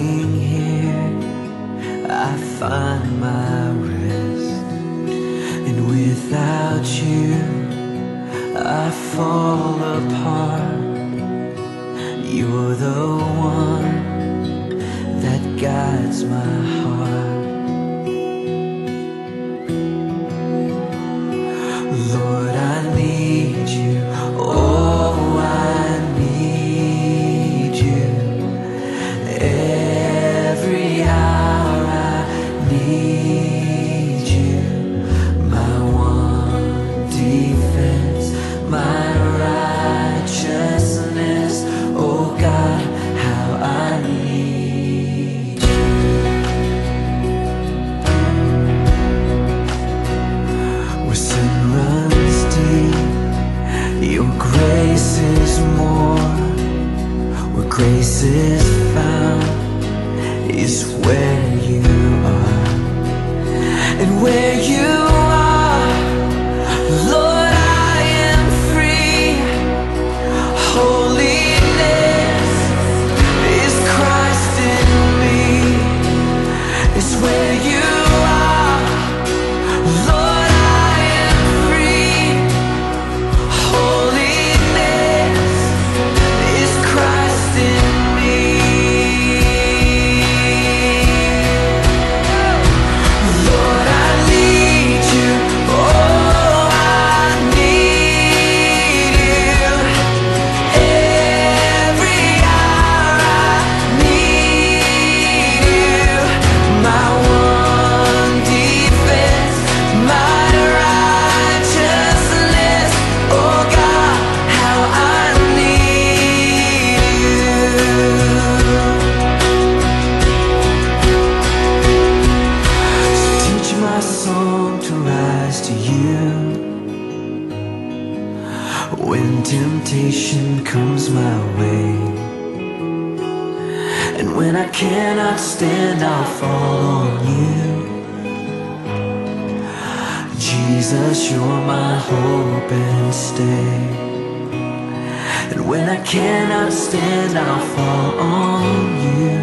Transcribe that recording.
being here, I find my rest. And without you, I fall apart. You're the one that guides my heart. grace is found is where you are. And where you When I cannot stand, I'll fall on you. Jesus, you're my hope and stay. And when I cannot stand, I'll fall on you.